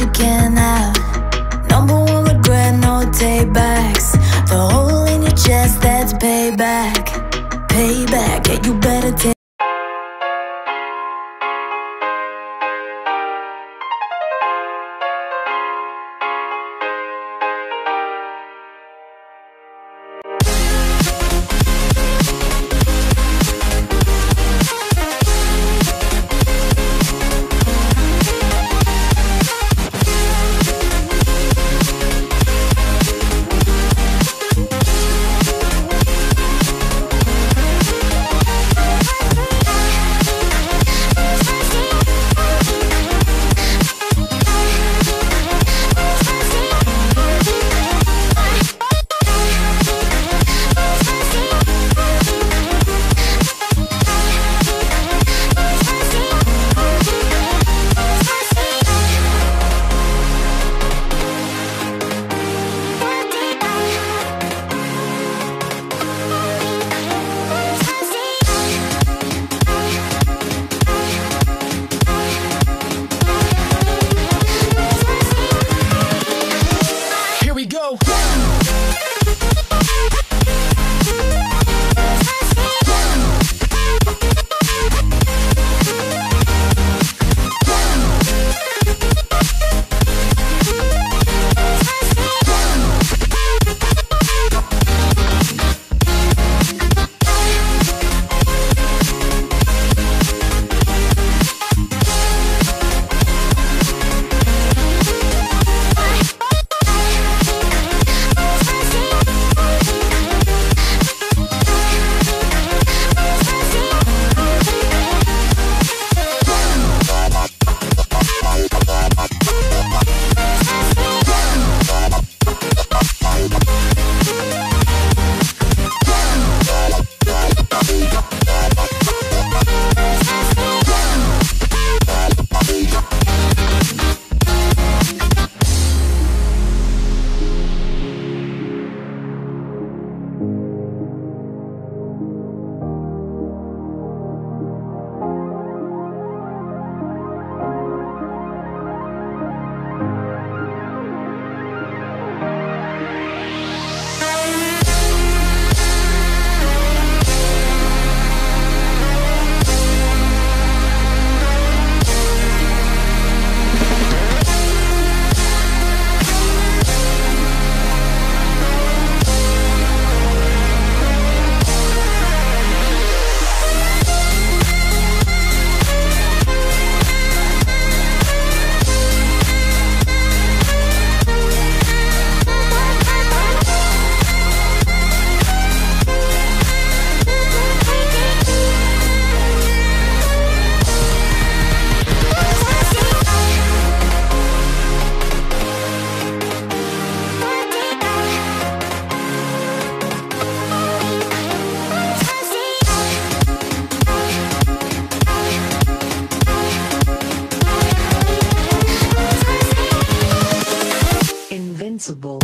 you can have. Number one regret, no takebacks. The hole in your chest, that's payback. Payback, yeah, you better take. responsible